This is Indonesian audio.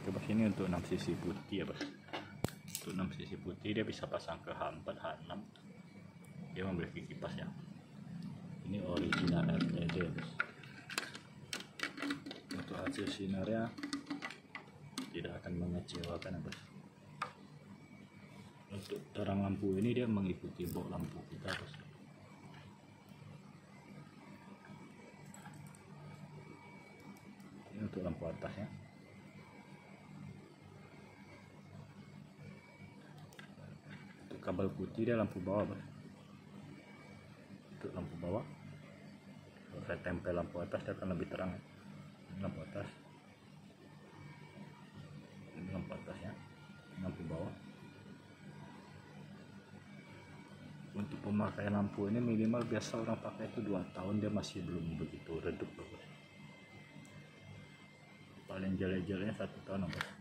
Bos ini untuk 6 sisi putih ya bos untuk 6 sisi putih dia bisa pasang ke H4 H6 dia memiliki kipas ya. Ini original ya bos untuk hasil sinarnya tidak akan mengecewakan ya bos untuk terang lampu ini dia mengikuti box lampu kita bos ini untuk lampu atasnya kabel putih dia lampu bawah bos untuk lampu bawah. Saya tempel lampu atas dia akan lebih terang. Ya. lampu atas. Ini lampu atasnya ini lampu bawah. Untuk pemakaian lampu ini minimal biasa orang pakai itu dua tahun dia masih belum begitu redup bos paling jelek-jeleknya satu tahun bos